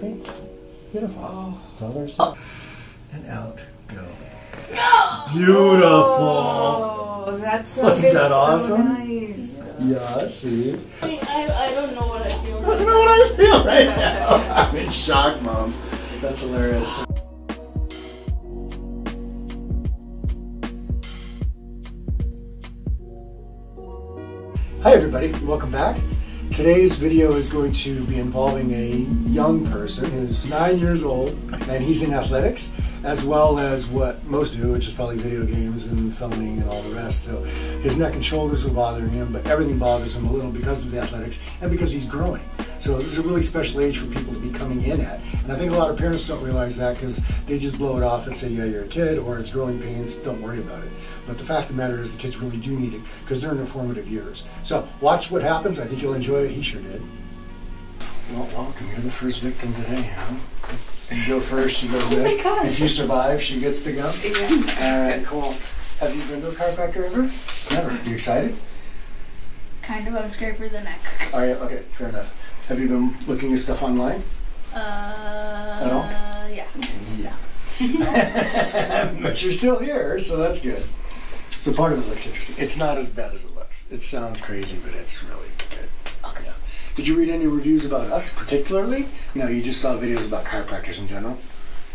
with me? Beautiful. Oh. That's all there's to it. And out, go. No! Beautiful. Oh, that's so Wasn't good, that so awesome? nice. Yeah, see? I, I don't know what I feel I don't know what I feel right now. I'm in shock, Mom. That's hilarious. Hi everybody, welcome back. Today's video is going to be involving a young person who's nine years old and he's in athletics as well as what most do, which is probably video games and filming and all the rest. So his neck and shoulders are bothering him, but everything bothers him a little because of the athletics and because he's growing. So this is a really special age for people to be coming in at. And I think a lot of parents don't realize that because they just blow it off and say, yeah, you're a kid or it's growing pains, don't worry about it. But the fact of the matter is the kids really do need it because they're in their formative years. So watch what happens. I think you'll enjoy it. He sure did. Well, welcome. You're the first victim today, huh? You go first, she goes Oh my next. If you survive, she gets to go. Yeah. All right, cool. Have you been to a chiropractor ever? Never. You excited? Kind of, I'm scared for the neck. All right, okay, fair enough. Have you been looking at stuff online? Uh, At all? yeah. Yeah. but you're still here, so that's good. So part of it looks interesting. It's not as bad as it looks. It sounds crazy, but it's really good. Okay. Yeah. Did you read any reviews about us particularly? No, you just saw videos about chiropractors in general.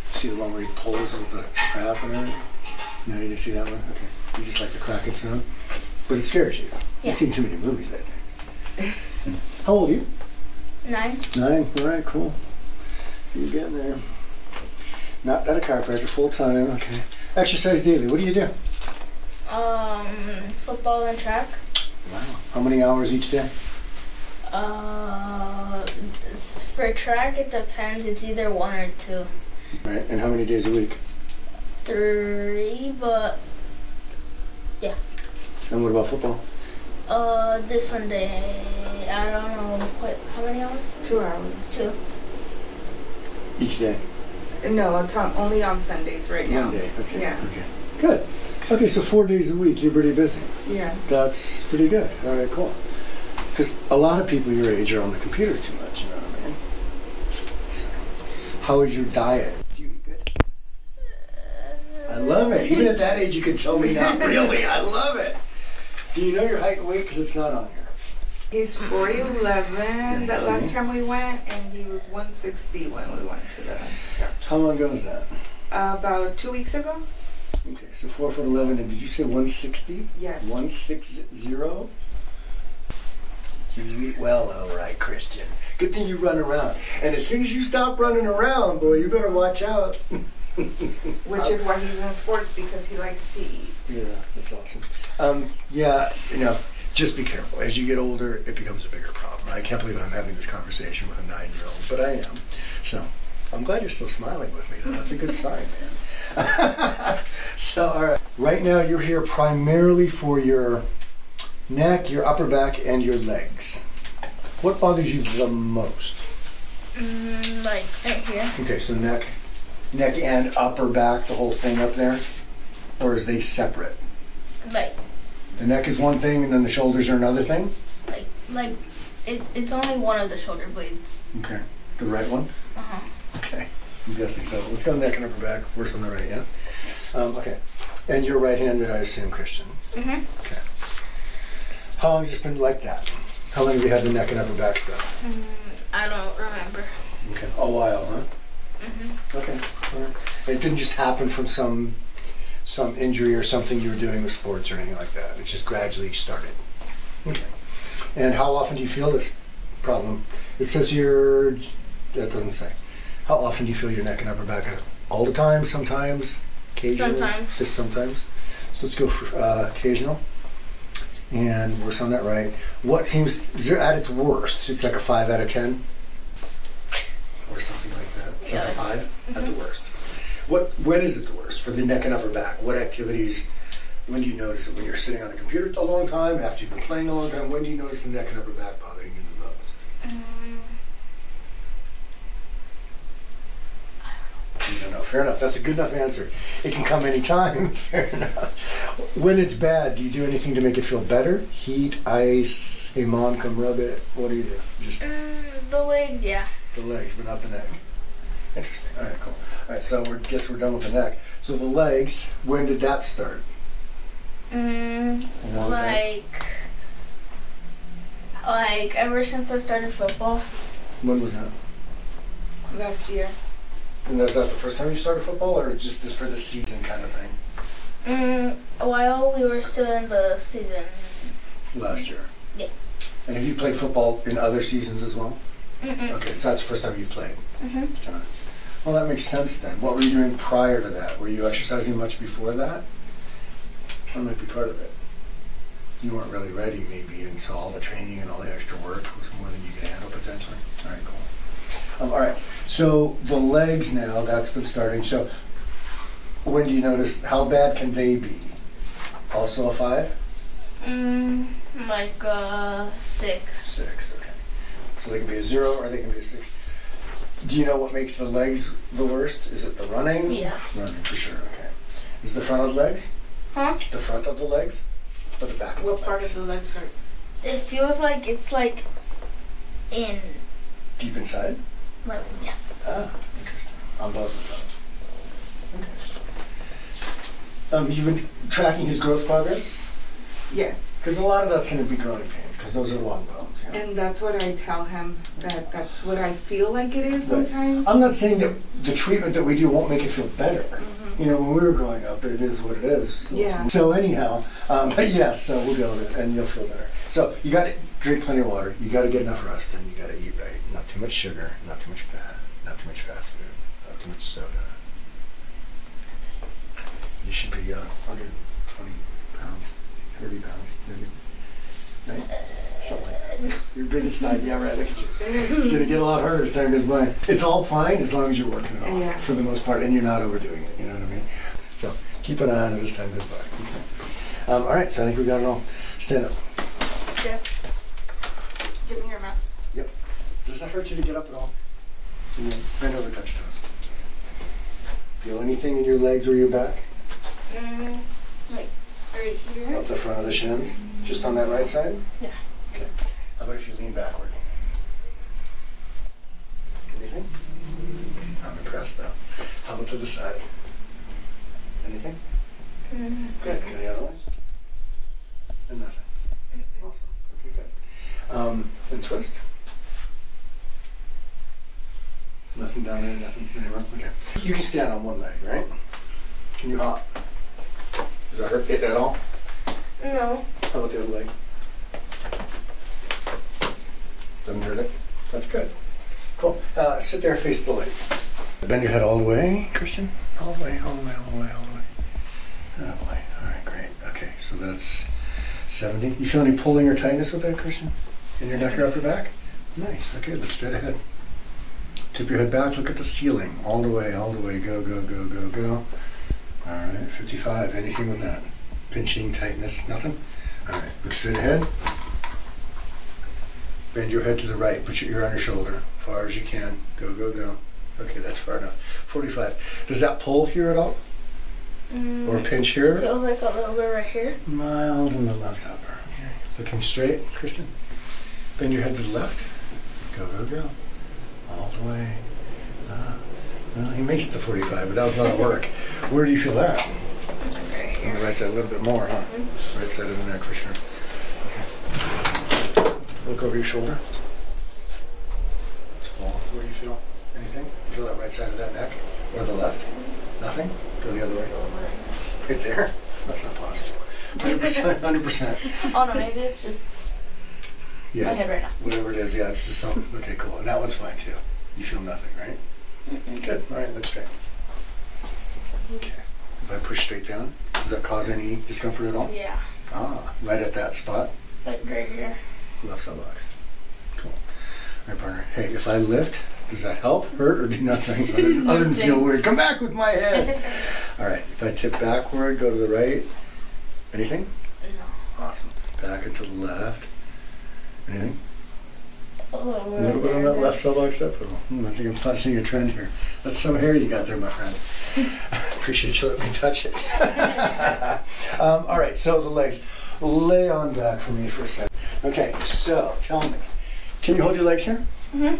See the one where he pulls with the strap and everything? No, you didn't see that one? Okay. You just like the cracking sound? But it scares you. Yeah. You've seen too many movies, I think. How old are you? Nine. Nine. All right, cool. You're getting there. Not at a chiropractor, full time. Okay. Exercise daily. What do you do? Um, football and track. Wow. How many hours each day? Uh, for track, it depends. It's either one or two. Right. And how many days a week? Three, but yeah. And what about football? Uh, this Sunday, I don't know what. How many hours? Two hours. Two. Each day. No, it's on, only on Sundays right now. One day. Okay. Yeah. Okay. Good. Okay, so four days a week, you're pretty busy. Yeah. That's pretty good. All right, cool. Because a lot of people your age are on the computer too much. You know what I mean? So, how is your diet? Do you eat good? I love it. Even at that age, you can tell me not really. I love it. Do you know your height and weight? Because it's not on here. He's 4'11 that last time we went, and he was 160 when we went to the doctor. How long ago was that? Uh, about two weeks ago? Okay, so four foot eleven. And did you say one sixty? Yes. One six zero. You eat well, all right, Christian. Good thing you run around. And as soon as you stop running around, boy, you better watch out. Which is why he's in sports because he likes to eat. Yeah, that's awesome. Um, yeah, you know, just be careful. As you get older, it becomes a bigger problem. I can't believe I'm having this conversation with a nine-year-old, but I am. So I'm glad you're still smiling with me. Though. That's a good sign, man. so, all right. Right now, you're here primarily for your neck, your upper back, and your legs. What bothers you the most? Mm, like right here. Okay, so neck, neck and upper back, the whole thing up there, or is they separate? Like, The neck is one thing, and then the shoulders are another thing. like, like. It, it's only one of the shoulder blades. Okay, the right one. Uh huh. Okay, I'm guessing so. Let's go neck and upper back. Worse on the right, yeah. Um, okay, and you're right-handed, I assume, Christian. Mhm. Okay. How long has this been like that? How long have you had the neck and upper back stuff? Mm, I don't remember. Okay, a while, huh? Mhm. Okay. And it didn't just happen from some some injury or something you were doing with sports or anything like that. It just gradually started. Okay. And how often do you feel this problem? It says you're. That doesn't say. How often do you feel your neck and upper back? All the time? Sometimes? Occasionally? Sometimes. Just sometimes. So let's go for uh, occasional. And worse on that right. What seems zero at its worst? It's like a five out of ten, or something like that. So it's a Yeah. five at the worst. What? When is it the worst for the neck and upper back? What activities? When do you notice it? When you're sitting on a computer a long time, after you've been playing a long time, when do you notice the neck and upper back bothering you the most? Mm, You don't know. Fair enough. That's a good enough answer. It can come anytime. Fair enough. When it's bad, do you do anything to make it feel better? Heat, ice, hey mom, come rub it. What do you do? Just mm, the legs, yeah. the legs, but not the neck. Interesting. All right, cool. All right, so we guess we're done with the neck. So the legs, when did that start? Mm, A time. like, like ever since I started football. When was that? Last year. And was that the first time you started football, or just this for the season kind of thing? Mm, while we were still in the season. Last year. Yeah. And have you played football in other seasons as well? Mm-mm. Okay, so that's the first time you've played. Mhm. Well, that makes sense then. What were you doing prior to that? Were you exercising much before that? That might be part of it. You weren't really ready, maybe, and so all the training and all the extra work was more than you could handle potentially. All right, cool. Um, all right, so the legs now, that's been starting. So when do you notice, how bad can they be? Also a five? Mm, like uh six. Six, okay. So they can be a zero or they can be a six. Do you know what makes the legs the worst? Is it the running? Yeah. Running for sure, okay. Is it the front of the legs? Huh? The front of the legs? Or the back of What the part legs? of the legs hurt? It feels like it's like in. Deep inside? Like, yeah. Ah, interesting. On both of them. Okay. Um, you've been tracking his growth progress? Yes. Because a lot of that's going to be growing pains, because those are long bones. Yeah. And that's what I tell him that that's what I feel like it is Right. sometimes. I'm not saying that the treatment that we do won't make it feel better. Mhm. You know, when we were growing up, but it is what it is. So, Yeah. So anyhow, um, but yes, so we'll go it, and you'll feel better. So you got to drink plenty of water. You got to get enough rest, and you got to eat right. Not too much sugar, not too much fat, not too much fast food, not too much soda. You should be uh, 120 pounds, 30 pounds, maybe. Right? Something like that. Your biggest time, yeah, right. Look at you. It's gonna get a lot harder as time goes by. It's all fine as long as you're working it off Yeah. for the most part, and you're not overdoing it. You know what I mean? So keep an eye on it as time goes by. Okay. Um, all right, so I think we got it all. Stand up. Yeah. Give me your mask. Yep. Does that hurt you to get up at all? And then bend over, touch toes. Feel anything in your legs or your back? Mm, like right here. Up the front of the shins? Just on that right side? Yeah. Okay. How about if you lean backward? Anything? I'm impressed though. How about to the side? Anything? Mm, Good. Go the other way. And nothing. Awesome. Okay, good. Um, and twist. Nothing down there, nothing anywhere. Okay. You can stand on one leg, right? Can you hop? Does that hurt it at all? no. How about the other leg? Doesn't hurt it? That's good. Cool. Uh, sit there, face the light. Bend your head all the way, Christian. All the way, all the way, all the way, all the way. All the way. All right, great. Okay, so that's 70. You feel any pulling or tightness with that, Christian? In your neck or upper back? Nice. Okay, look straight ahead. Tip your head back, look at the ceiling. All the way, all the way. Go, go, go, go, go. All right, 55. Anything with that? Pinching, tightness, nothing? All right, look straight ahead. Bend your head to the right. Put your ear on your shoulder. Far as you can. Go, go, go. Okay, that's far enough. 45. Does that pull here at all? Mm, Or pinch here? feels like a little bit right here. Mild in the left upper. Okay. Looking straight, Christian. Bend your head to the left. Go, go, go. All the way. Ah. Well, he makes it to 45, but that was a lot of work. Where do you feel that? On the right side, a little bit more, huh? Mm-hmm. Right side of the neck for sure. Okay. Look over your shoulder. It's full. Where do you feel? Anything? You feel that right side of that neck? Or the left? Nothing? Go the other way. Right there? That's not possible. 100%. 100%. Oh no, maybe it's just Yeah, my head right now. whatever it is, yeah, it's just something. Okay, cool. And that one's fine too. You feel nothing, right? Good. All right, look straight. Okay. If I push straight down, does that cause any discomfort at all? Yeah, Ah, right at that spot, like right here. left side box. Cool. All right, partner. Hey, if I lift, does that help, hurt, or do nothing other than feel weird? Come back with my head. All right. If I tip backward, go to the right. Anything? No. Awesome. Back and to the left. Anything? A bit little on that left side up. Hmm, I think I'm not seeing a trend here. That's some hair you got there, my friend. Appreciate you letting me touch it. um, all right, so the legs. Lay on back for me for a second. Okay, so tell me, can you hold your legs here? Mhm.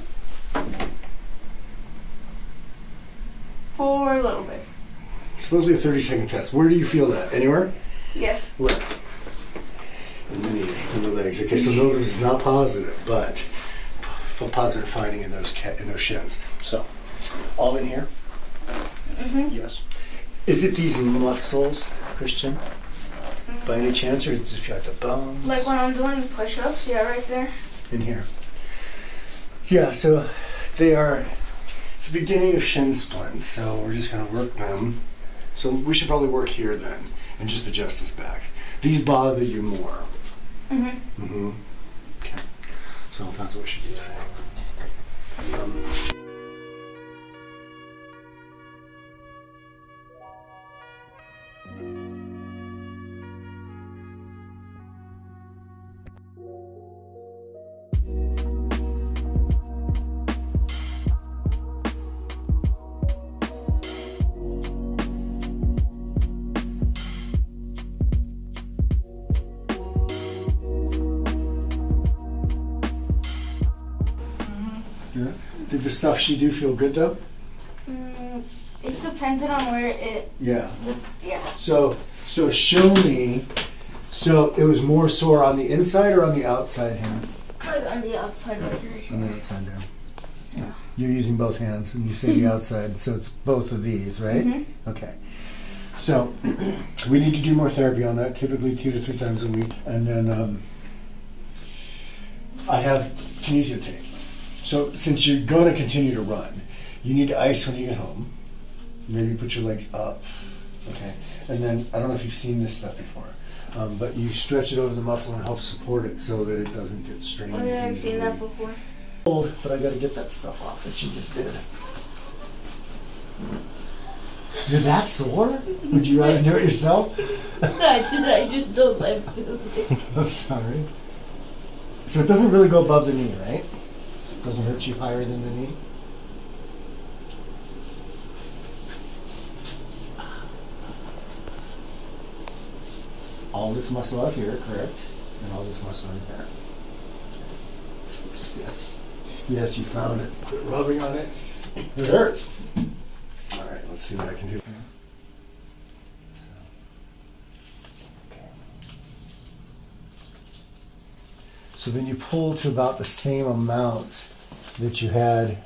For a little bit. Supposedly a 30 second test. Where do you feel that? Anywhere? Yes. Where? In the knees, in the legs. Okay, so no, this is not positive, but p- positive finding in those ca- in those shins. So, all in here. Mhm. Yes. Is it these muscles, Christian? By any chance, or is it just like the bones? Like when I'm doing push-ups, yeah, right there. in here. Yeah, so they are. It's the beginning of shin splints, so we're just gonna work them. So we should probably work here then, and just adjust this back. These bother you more. Mm-hmm. Mm-hmm. So that's what do today. Um, stuff she do feel good though? Mm, it depended on where it. Yeah. Yeah. So so show me. So it was more sore on the inside or on the outside hand? On the outside, right here. On the outside. Yeah. You're using both hands, and you say the outside, so it's both of these, right? Mhm. Okay. So we need to do more therapy on that, typically two to three times a week, and then um, I have kinesio tape. So since you're going to continue to run, you need to ice when you get home. Maybe put your legs up, okay, and then I don't know if you've seen this stuff before. Um, but you stretch it over the muscle and help support it so that it doesn't get strained. Oh, yeah, I've seen that before. Old, but I gotta get that stuff off that she just did. You're that sore? Would you rather do it yourself? I just, I just don't like this. I'm sorry. So it doesn't really go above the knee, right? Doesn't hurt you higher than the knee? All this muscle up here, correct? And all this muscle in here. Yes. Yes, you found it. Quit rubbing on it. It hurts. All right, let's see what I can do. So then you pull to about the same amount that you had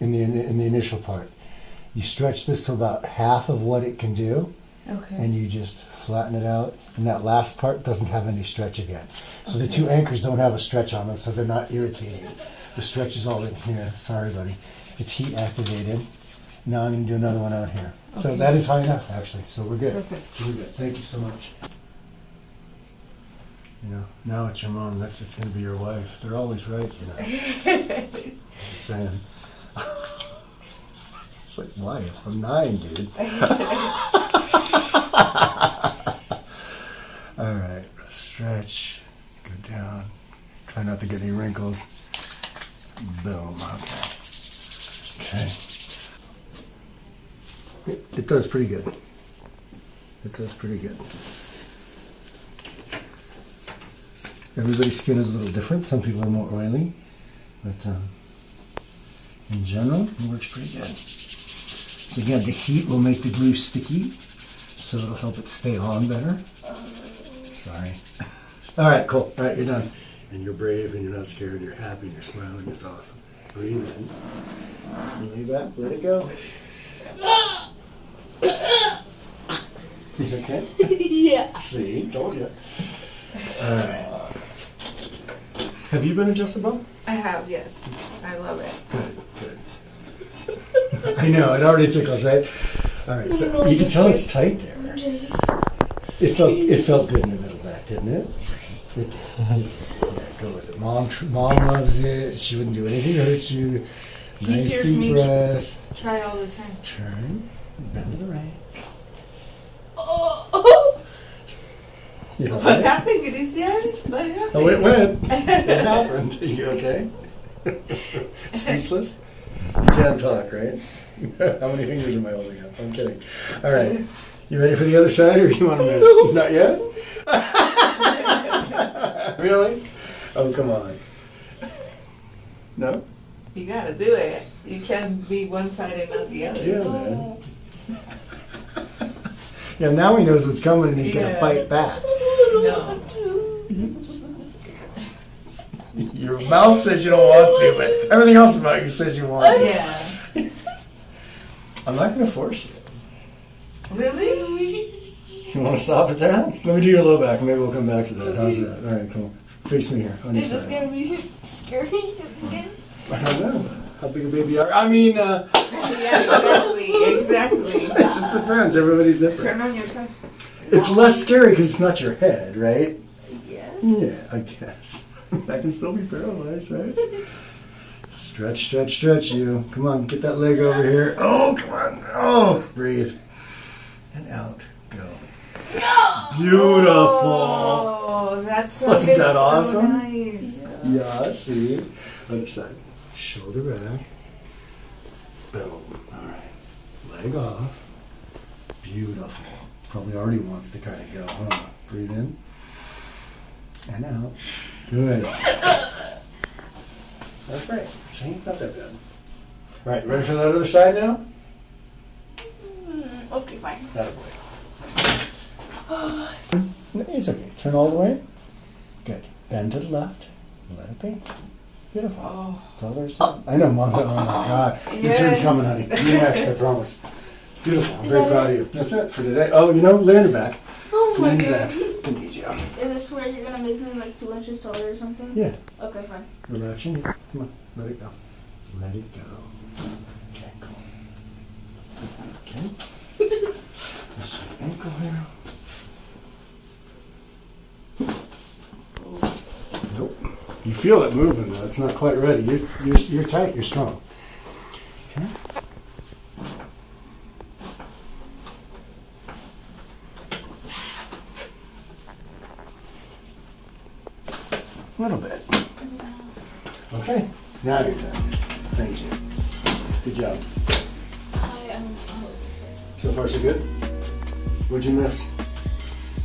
in the in the initial part. You stretch this to about half of what it can do, Okay. and you just flatten it out. And that last part doesn't have any stretch again. So the two anchors don't have a stretch on them, so they're not irritating. The stretch is all in here. Sorry, buddy. It's heat activated. Now I'm going to do another one out here. So that is high enough, actually. So we're good. Perfect. We're good. Thank you so much. You know, now it's your mom. That's it's going to be your wife. They're always right, you know. Just saying. It's like wife. I'm nine, dude. All right, stretch, go down. Try not to get any wrinkles. Boom. Okay. Okay. It, it does pretty good. It does pretty good. Everybody's skin is a little different. Some people are more oily, but um, in general, it works pretty good. So again, the heat will make the glue sticky, so it'll help it stay on better. Sorry. All right, cool. All right, you're done. And you're brave, and you're not scared. You're happy, and you're smiling. It's awesome. Breathe in. Lay back. Let it go. You okay? yeah. See, told you. All right. Have you been adjusted, Bob? I have, yes. I love it. Good, good. I know, it already tickles, right? All right, so you can tell it's tight there. It felt, it felt good in the middle back, didn't it? It did. It did. Yeah, go with it. Mom, tr- mom loves it. She wouldn't do anything to hurt you. Nice deep breath. Try all the time. Turn. Bend to the right. oh, You What happened? Gracias? What happened? Oh, it went. it happened? You okay? Speechless? You can't talk, right? How many fingers am I holding up? I'm kidding. All right. You ready for the other side, or you want to move? Not yet. really? Oh, come on. No? You gotta do it. You can't be one side and not the other. Yeah, man. Yeah, now he knows what's coming and he's gonna fight back. No. Your mouth says you don't want to, but everything else about you says you want to. Yeah. I'm not gonna force you. Really? You want to stop at that? Let me do your low back. Maybe we'll come back to that. How's that? All right, cool. Face me here. On your Is this gonna be scary again? I don't know. How big a baby are? I mean, uh, Yeah, exactly. Exactly. it just depends. Everybody's different. Turn on your side. It's less scary because it's not your head, right? Yeah. Yeah, I guess. I can still be paralyzed, right? Stretch, stretch, stretch you. Come on, get that leg over here. Oh, come on. Oh, breathe. And out. Go. Beautiful. Oh, that's so Wasn't that so awesome? nice. Yeah, see. Other side. Shoulder back. Boom. All right. Leg off. Beautiful. Probably already wants to kind of go, huh? Breathe in. And out. Good. That's great. See? Not that bad. Right, ready for the other side now? Mm, okay, fine. That way. No, It's okay. Turn all the way. Good. Bend to the left. Let it be. Beautiful. Oh, That's all there's to it. I know, Mom. Oh my God. Your turn's coming, honey. You're next, I promise. Beautiful. I'm Is very that proud of you. That's it for today. Oh, you know, land her back. Oh my god. back. Can need you. Is this where you're gonna make me like two inches taller or something? Yeah. Okay, fine. Relaxing. Come on. Let it go. Let it go. Okay, cool. Okay. Your ankle here. Nope. You feel it moving though. It's not quite ready. You're, you're, you're tight. You're strong. Okay. A little bit. Okay. Now you're done. Thank you. Good job. I am. Oh, So far, so good. What'd you miss?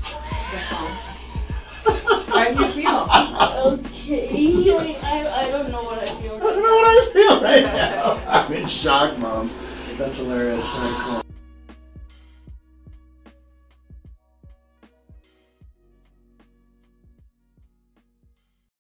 how do you feel? okay. I, I don't know what I feel I don't know what I feel right now. I'm in shock, Mom. That's hilarious. Very cool.